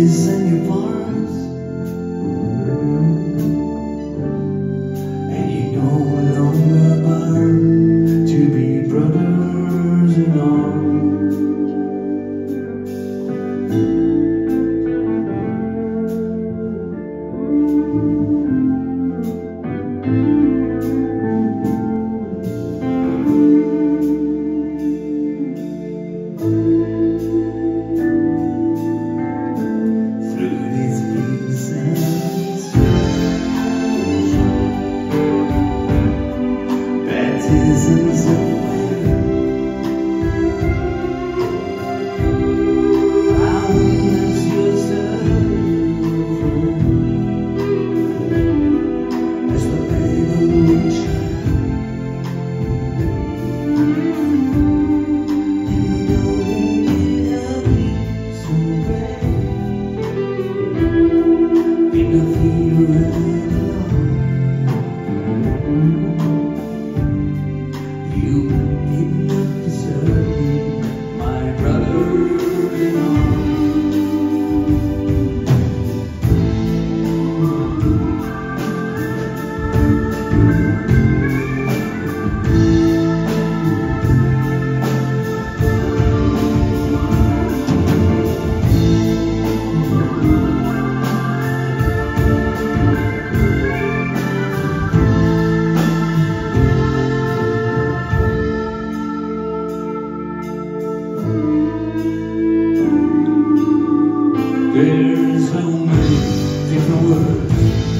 is There's no magic in the world.